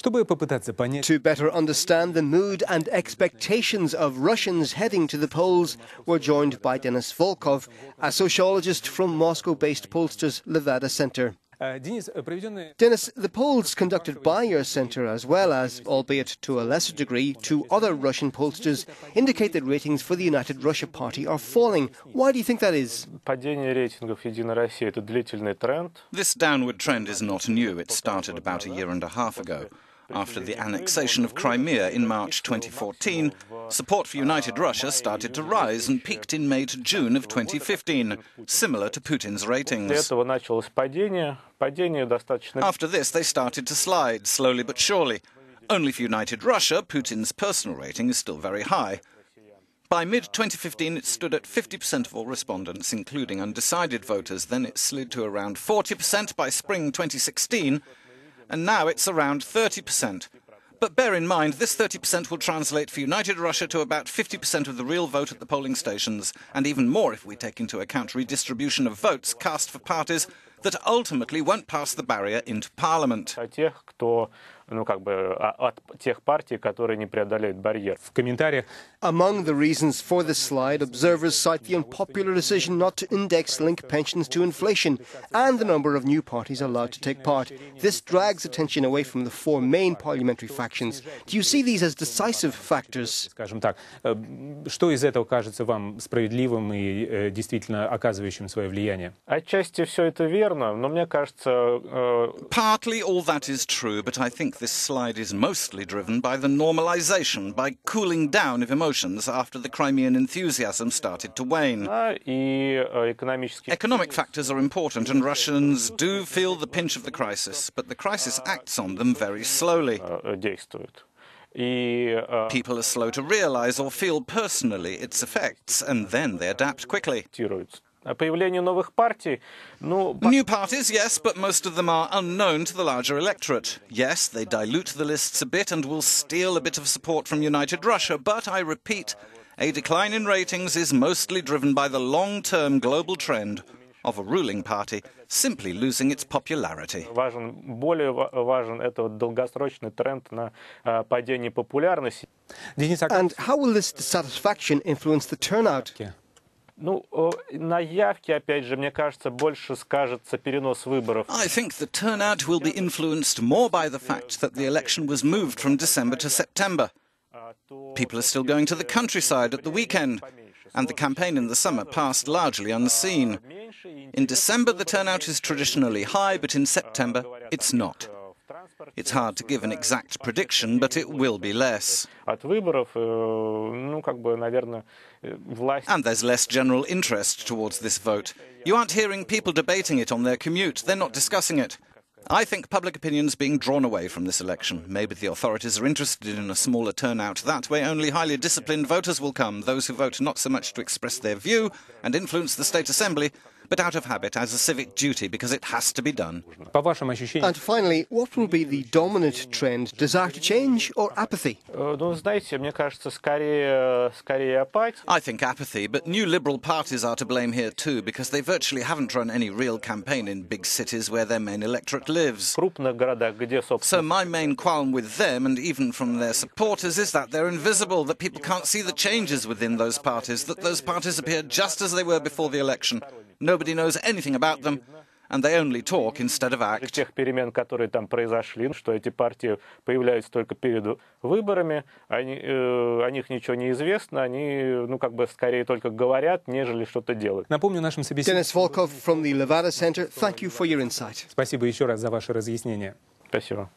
To better understand the mood and expectations of Russians heading to the polls, we're joined by Denis Volkov, a sociologist from Moscow based pollsters Levada Center. Denis, the polls conducted by your centre, as well as, albeit to a lesser degree, to other Russian pollsters, indicate that ratings for the United Russia Party are falling. Why do you think that is? This downward trend is not new. It started about a year and a half ago. After the annexation of Crimea in March 2014, support for united Russia started to rise and peaked in May to June of 2015, similar to Putin's ratings. After this, they started to slide, slowly but surely. Only for united Russia, Putin's personal rating is still very high. By mid 2015, it stood at 50% of all respondents, including undecided voters. Then it slid to around 40% by spring 2016 and now it's around 30%. But bear in mind, this 30% will translate for United Russia to about 50% of the real vote at the polling stations, and even more if we take into account redistribution of votes cast for parties that ultimately won't pass the barrier into parliament. Ну, как бы, а- от тех партий, которые не преодолеют барьер. в комментариях Among the reasons for this slide, observers cite the unpopular decision not to index link pensions to inflation and the number of new parties allowed to take part. This drags attention away from the four main parliamentary factions. Do you see these as decisive factors? скажем так, э, что из этого кажется вам справедливым и э, действительно оказывающим свое влияние? Отчасти все это верно, но мне кажется, э, Partly all that is true, but I think this slide is mostly driven by the normalization, by cooling down of emotions after the Crimean enthusiasm started to wane. Economic factors are important, and Russians do feel the pinch of the crisis, but the crisis acts on them very slowly. People are slow to realize or feel personally its effects, and then they adapt quickly адаптируются. А Появление новых партий, ну, по- New parties, yes, but most of them are unknown to the larger electorate. Yes, they dilute the lists a bit and will steal a bit of support from United Russia, but I repeat, a decline in ratings is mostly driven by the long term global trend of a ruling party simply losing its popularity. важен, более ва- важен это вот долгосрочный тренд на э, падение популярности. Денис, а And how will this dissatisfaction influence the turnout? как- Ну, э, на явке, опять же, мне кажется, больше скажется перенос выборов. I think the turnout will be influenced more by the fact that the election was moved from December to September. People are still going to the countryside at the weekend, and the campaign in the summer passed largely unseen. In December, the turnout is traditionally high, but in September, it's not. It's hard to give an exact prediction, but it will be less. And there's less general interest towards this vote. You aren't hearing people debating it on their commute, they're not discussing it. I think public opinion's being drawn away from this election. Maybe the authorities are interested in a smaller turnout. That way, only highly disciplined voters will come, those who vote not so much to express their view and influence the state assembly, but out of habit as a civic duty because it has to be done. And finally, what will be the dominant trend? Desire to change or apathy? I think apathy, but new liberal parties are to blame here too because they virtually haven't run any real campaign in big cities where their main electorate lives. So my main qualm with them and even from their supporters is that they're invisible, that people can't see the changes within those parties, that those parties appear just as they were before the election. Nobody knows anything about them, and they only talk instead of act. тех перемен, которые там произошли, что эти партии появляются только перед выборами, они, э, о них ничего не известно, они, ну, как бы, скорее только говорят, нежели что-то делают. напомню нашим собеседникам, Dennis Volkov from the Levada Center, thank you for your insight. спасибо еще раз за ваше разъяснение. Спасибо.